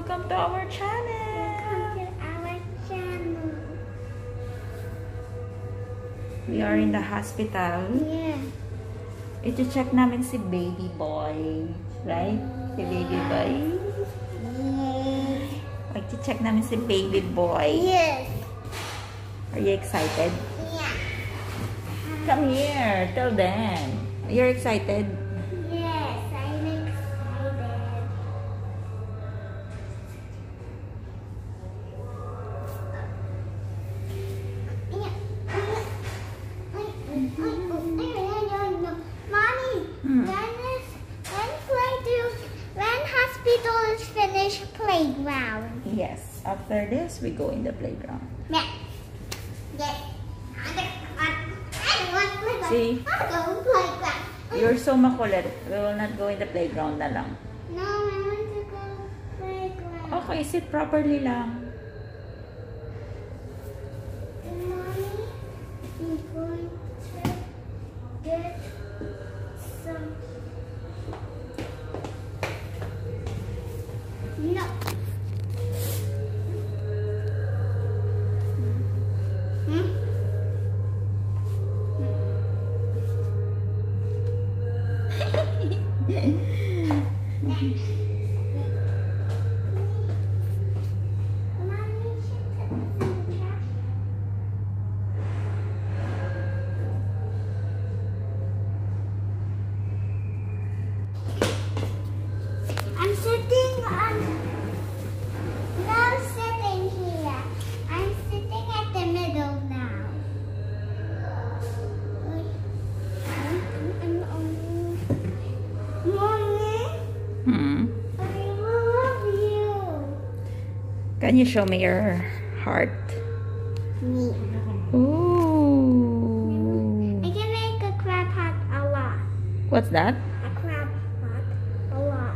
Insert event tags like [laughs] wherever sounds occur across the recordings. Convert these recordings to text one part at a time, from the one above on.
Welcome to our channel. Welcome to our channel. We are in the hospital. Yeah. Ito check namin si baby boy. Right? Si baby boy. Yes. Mag-check namin si baby boy. Yes. Are you excited? Yeah. Come here. Tell them. You're excited? Yes. After this, we go in the playground. Yeah. Yes. I don't want playground. See? Playground. You're so makulit. We will not go in the playground na lang. No, I want to go playground. Okay, sit properly lang. Mommy, I'm going to get some. No. Can you show me your heart? Me. Ooh. I can make a crab pot a lot. What's that? A crab pot a lot.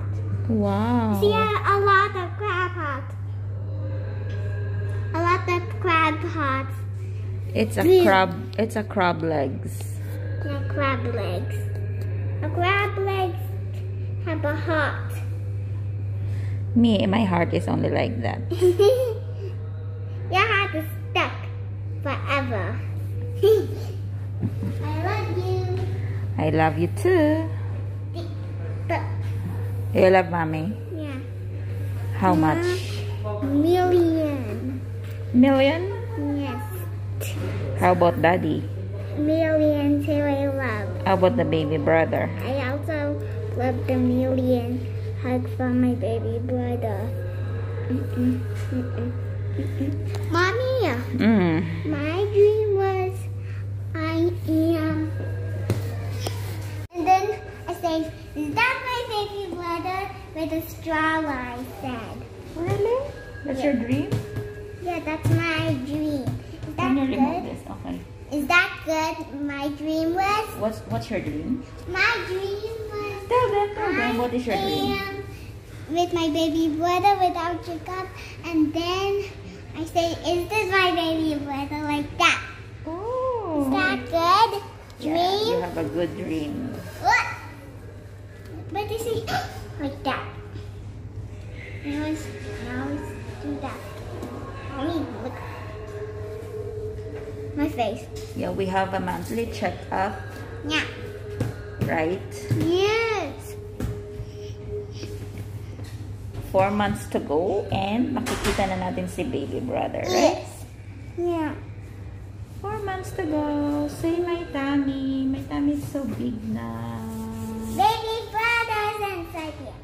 Wow. See, a, a lot of crab pots. A lot of crab pots. It's a crab. It's a crab legs. Yeah, crab legs. A crab legs have a heart. Me, my heart is only like that. [laughs] Your heart is stuck forever. [laughs] I love you. I love you too. You love mommy? yeah. How Yeah. much? Million. Million? Yes. How about daddy? Million to I love. How about the baby brother? I also love the million hug from my baby brother. Mm-mm. Mommy, Mm. my dream was I am. And then I say, is that my baby brother with a straw? I said. Really? That's your dream? Yeah, that's my dream. Is that Can you good? this? Okay. Is that good? My dream was. What's What's your dream? My dream was. Tell them, tell them what is your dream. With my baby brother without Jacob, and then I say, "Is this my baby brother?" Like that. Ooh. Is that good? Dream. Yeah, you have a good dream. What? But they say like that. I always, I do that. I mean, look. My face. Yeah, we have a monthly checkup. Yeah. Right? Yeah. 4 months to go and makikita na natin si baby brother, right? Yes. Yeah. 4 months to go. See my tummy. My tummy is so big now. Baby brother is inside here.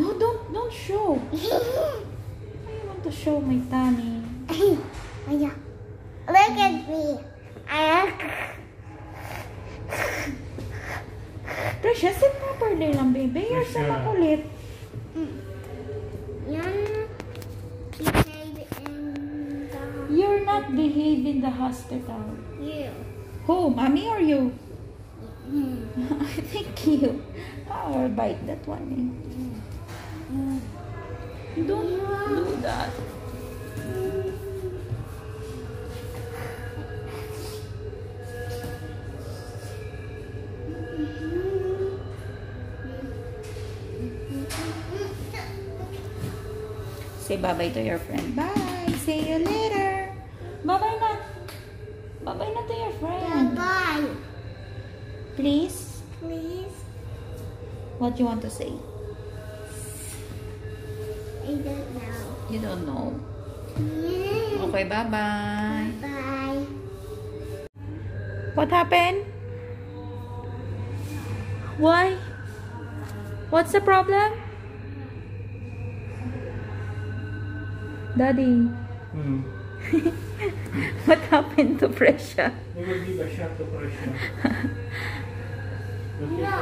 No, don't, don't show. [laughs] I want to show my tummy. Oh, yeah. Look at me. I Precious, sit properly lang, baby. You're so makulit. In the hospital. you. Who, mommy or you? [laughs] I think you. Or bite that one. Eh. Don't do that. Say bye-bye to your friend. Bye. See you later. Bye-bye na. Bye-bye to your friend. Bye. Please. Please. What do you want to say? I don't know. You don't know. Yeah. Okay, bye-bye. Bye. What happened? Why? What's the problem? Daddy, Hmm. [laughs] what happened to Prescia? We will give a shot to Prescia. [laughs] No.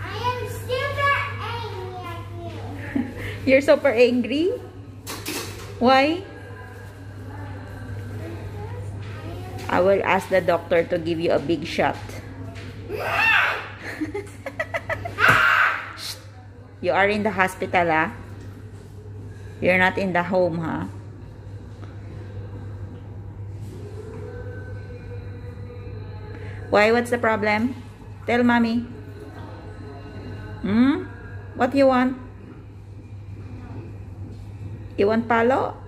I am super angry at you. [laughs] You're super angry? Why? I will ask the doctor to give you a big shot. [laughs] Shh. You are in the hospital, ah? You're not in the home, huh? Why? What's the problem? Tell mommy. Hmm? What you want? You want palo?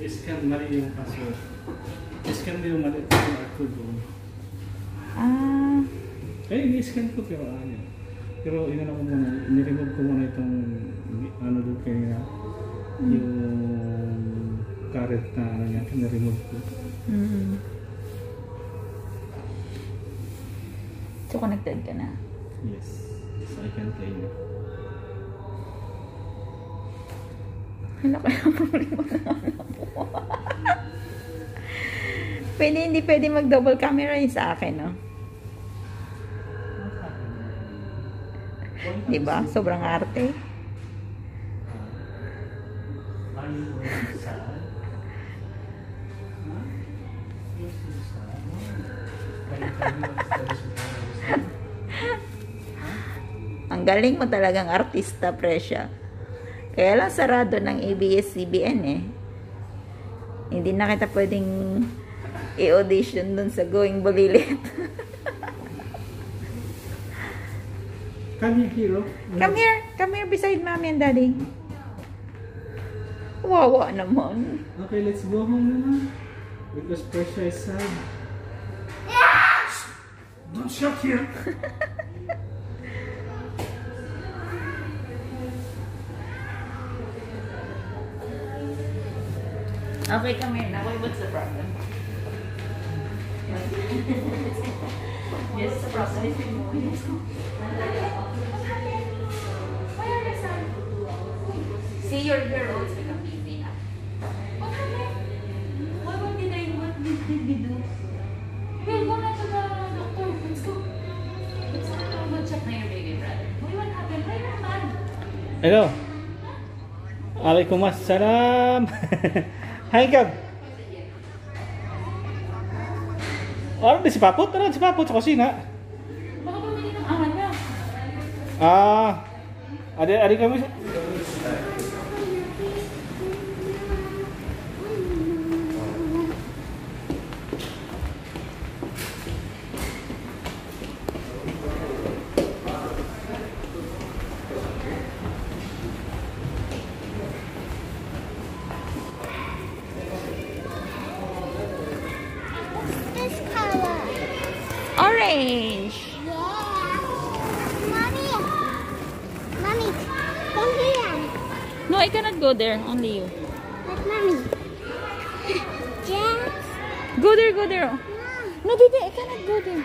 I-scan mali yung password. I-scan mo yung mali yung code doon. Ah, Eh, i-scan ko pero ano. Pero inano ko muna, niremove ko muna itong ano doon kanina. Yung current na ano niya, niremove ko. mm. So, connected ka na. Yes. So I can play now. Hala ka na problema na ko. pwede, hindi pwede mag-double camera yun sa akin, no? Di ba? Sobrang arte. Are galing mo talagang artista, Presya. Kaya lang sarado ng ABS-CBN eh. Hindi na kita pwedeng i-audition dun sa Going Bulilit. [laughs] Come here, hero. Come here. Come here beside mommy and daddy. Wawa naman. Okay, let's go home na. Because Pressure is sad. Don't shout here. [laughs] Okay, come here now. What's the problem? yes, the problem is See, your become easy now. What happened? What, what did I, what did, we do? We'll go to the doctor. Let's go. Let's go to go check na your baby brother. Wait, what happened? Why? Hello. Alaikum assalam. [laughs] Hai kan? Orang di Sipaput, orang di Sipaput, nak Ah, ada adik kami No, I cannot go there. Only you. But mommy. Jess. Go there, go there. Mom. No, baby, I cannot go there.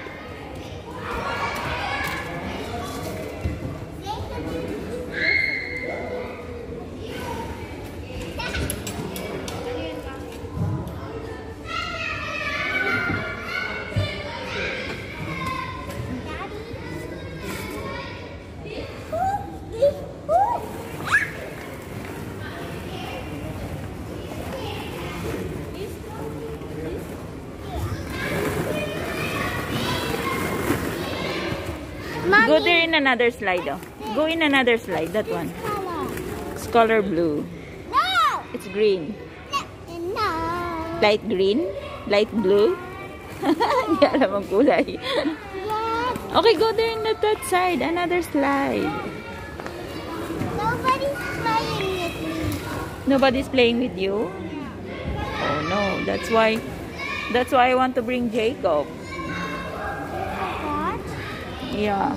Mommy. Go there in another slide, oh. Go in another slide, that one. It's color blue. No. It's green. No. Light green? Light blue? [laughs] Hindi alam ang kulay. Okay, go there in that, that side. Another slide. Nobody's playing with me. Nobody's playing with you? Oh no, that's why that's why I want to bring Jacob. Yeah.